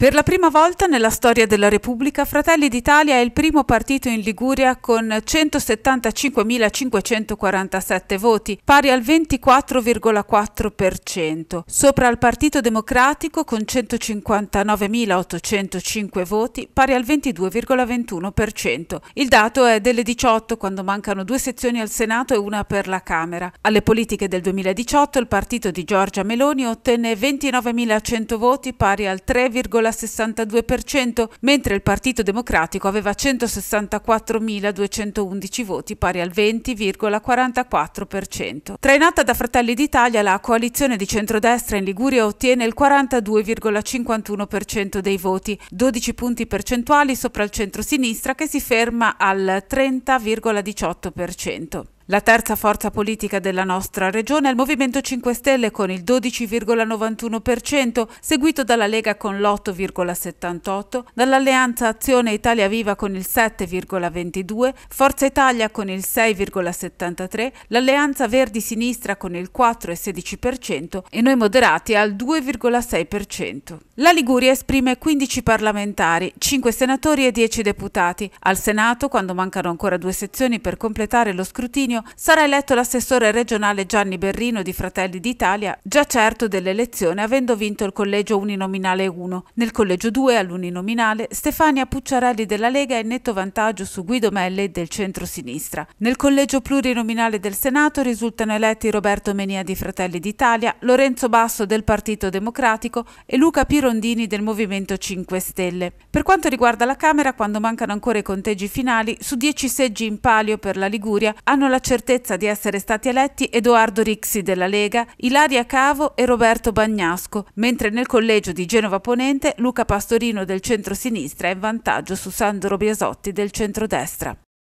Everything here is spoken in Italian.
Per la prima volta nella storia della Repubblica, Fratelli d'Italia è il primo partito in Liguria con 175.547 voti, pari al 24,4%, sopra il Partito Democratico con 159.805 voti, pari al 22,21%. Il dato è delle 18 quando mancano due sezioni al Senato e una per la Camera. Alle politiche del 2018 il partito di Giorgia Meloni ottenne 29.100 voti, pari al 3,5%. 0,62%, mentre il Partito Democratico aveva 164.211 voti, pari al 20,44%. Trainata da Fratelli d'Italia, la coalizione di centrodestra in Liguria ottiene il 42,51% dei voti, 12 punti percentuali sopra il centro-sinistra che si ferma al 30,18%. La terza forza politica della nostra regione è il Movimento 5 Stelle con il 12,91%, seguito dalla Lega con l'8,78%, dall'Alleanza Azione Italia Viva con il 7,22%, Forza Italia con il 6,73%, l'Alleanza Verdi Sinistra con il 4,16% e noi moderati al 2,6%. La Liguria esprime 15 parlamentari, 5 senatori e 10 deputati. Al Senato, quando mancano ancora due sezioni per completare lo scrutinio, sarà eletto l'assessore regionale Gianni Berrino di Fratelli d'Italia, già certo dell'elezione avendo vinto il collegio uninominale 1. Nel collegio 2 all'uninominale Stefania Pucciarelli della Lega è in netto vantaggio su Guido Melle del centro-sinistra. Nel collegio plurinominale del Senato risultano eletti Roberto Menia di Fratelli d'Italia, Lorenzo Basso del Partito Democratico e Luca Pirondini del Movimento 5 Stelle. Per quanto riguarda la Camera, quando mancano ancora i conteggi finali, su 10 seggi in palio per la Liguria hanno certezza di essere stati eletti Edoardo Rixi della Lega, Ilaria Cavo e Roberto Bagnasco, mentre nel collegio di Genova Ponente Luca Pastorino del centro-sinistra è in vantaggio su Sandro Biasotti del centro-destra.